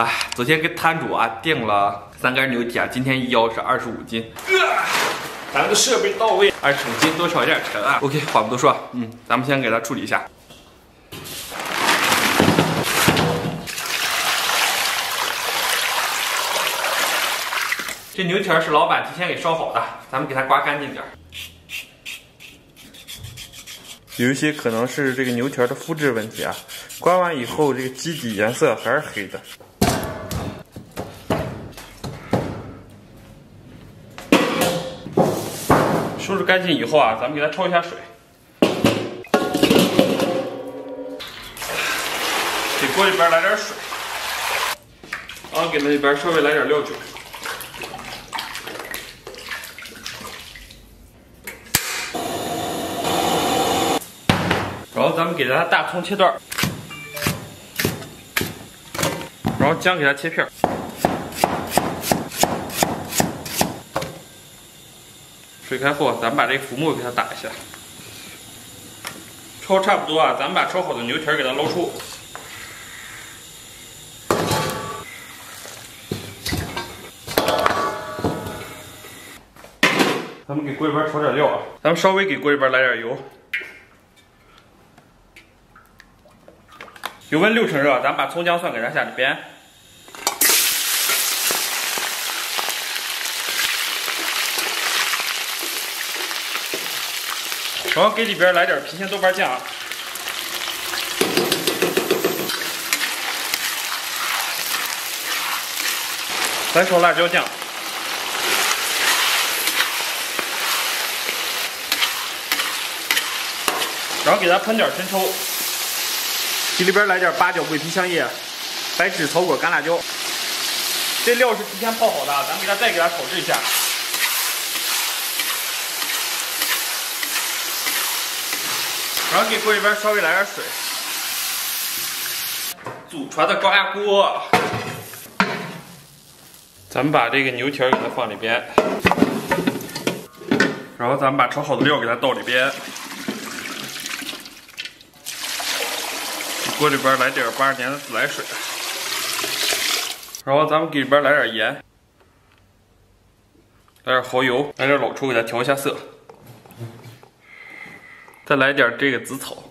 哎，昨天跟摊主啊订了三根牛蹄啊，今天一腰是二十五斤。咱们的设备到位，二十五斤多少有点沉啊。OK，话不多说，嗯，咱们先给它处理一下。这牛蹄是老板提前给烧好的，咱们给它刮干净点。有一些可能是这个牛蹄的肤质问题啊，刮完以后这个基底颜色还是黑的。收拾干净以后啊，咱们给它焯一下水，给锅里边来点水，然后给那里边稍微来点料酒，然后咱们给它大葱切段，然后姜给它切片。水开后，咱们把这个浮沫给它打一下，焯差不多啊，咱们把焯好的牛蹄给它捞出。咱们给锅里边炒点料啊，咱们稍微给锅里边来点油，油温六成热，咱们把葱姜蒜给它下里边。然后给里边来点郫县豆瓣酱，来勺辣椒酱，然后给它喷点生抽，给里边来点八角、桂皮、香叶、白芷、草果、干辣椒。这料是提前泡好的，咱们给它再给它炒制一下。然后给锅里边稍微来点水，祖传的高压锅，咱们把这个牛蹄给它放里边，然后咱们把炒好的料给它倒里边，锅里边来点八二年的自来水，然后咱们给里边来点盐，来点蚝油，来点老抽给它调一下色。再来点这个紫草，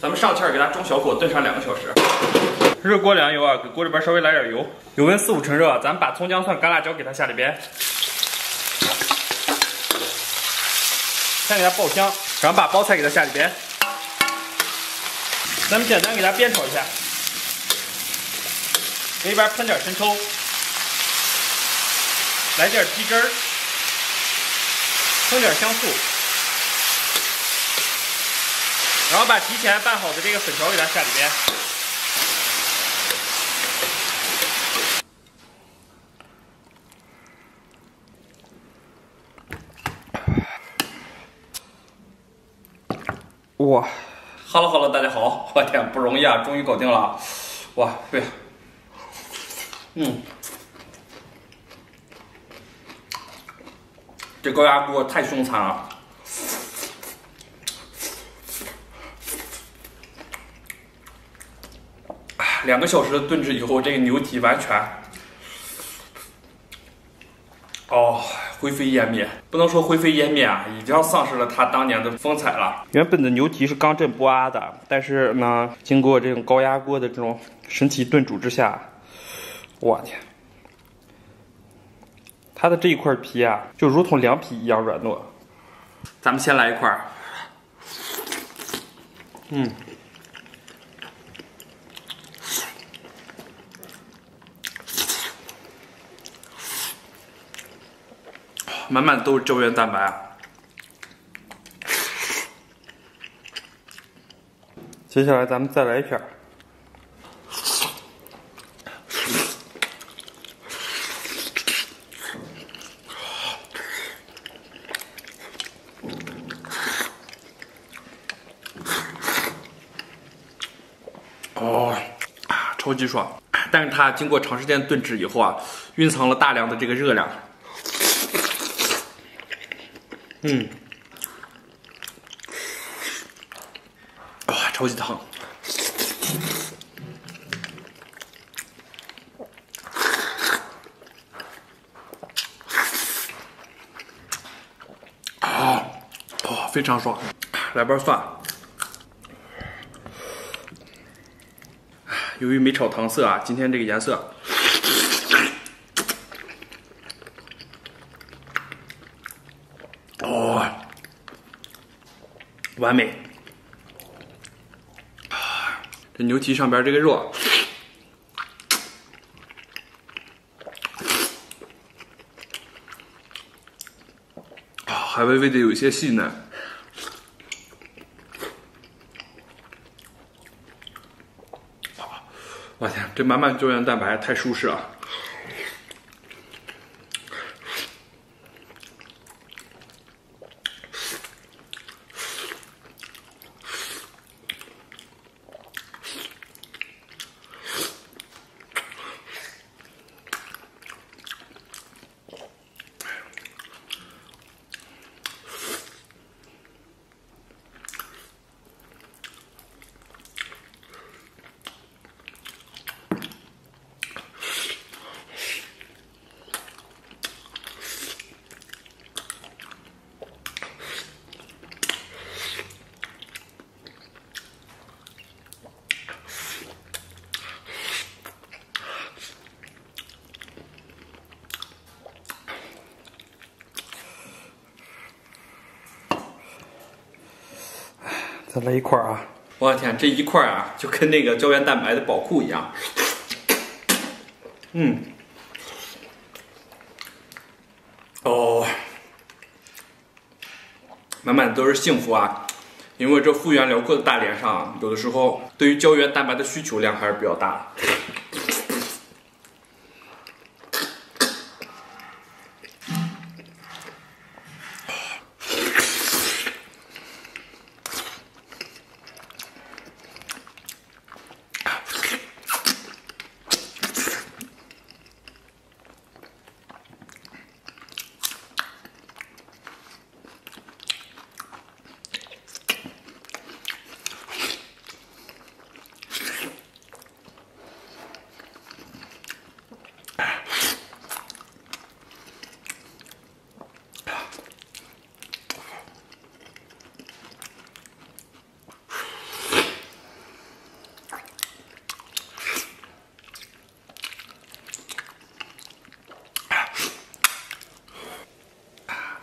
咱们上气儿给它中小火炖上两个小时。热锅凉油啊，给锅里边稍微来点油，油温四五成热，咱们把葱姜蒜干辣椒给它下里边，先给它爆香，然后把包菜给它下里边，咱们简单给它煸炒一下，给里边喷点生抽，来点鸡汁儿。喷点香醋，然后把提前拌好的这个粉条给它下里边。哇，Hello Hello，大家好，我天，不容易啊，终于搞定了，哇，对，嗯。这高压锅太凶残了，两个小时的炖制以后，这个牛蹄完全，哦，灰飞烟灭。不能说灰飞烟灭啊，已经丧失了它当年的风采了。原本的牛蹄是刚正不阿的，但是呢，经过这种高压锅的这种神奇炖煮之下，我天！它的这一块皮啊，就如同凉皮一样软糯。咱们先来一块，嗯，满满都是胶原蛋白啊。接下来咱们再来一片。哦，超级爽！但是它经过长时间炖制以后啊，蕴藏了大量的这个热量。嗯，哇，超级烫。啊，哦，非常爽。来瓣蒜。由于没炒糖色啊，今天这个颜色，哦，完美。这牛蹄上边这个肉，还微微的有一些细嫩。我天，这满满胶原蛋白太舒适了。再来一块啊！我天，这一块啊，就跟那个胶原蛋白的宝库一样。嗯，哦，满满的都是幸福啊！因为这幅员辽阔的大脸上，有的时候对于胶原蛋白的需求量还是比较大的。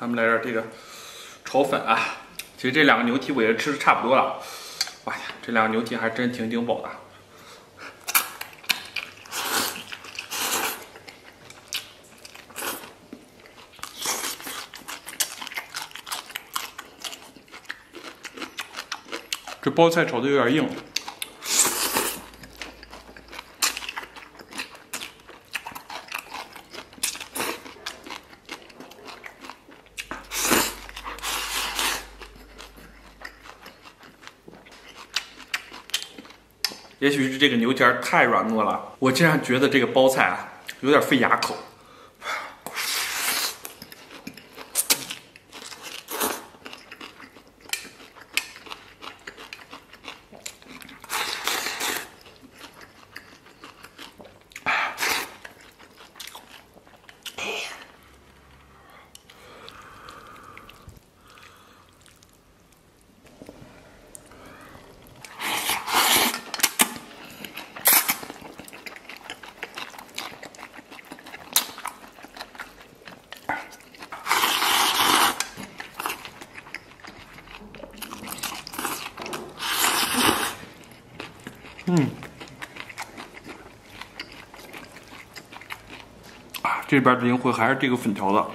咱们来点这个炒粉啊！其实这两个牛蹄我也吃的差不多了。哎呀，这两个牛蹄还真挺顶饱的。这包菜炒的有点硬。也许是这个牛蹄儿太软糯了，我竟然觉得这个包菜啊有点费牙口。嗯，啊，这边的灵魂还是这个粉条的。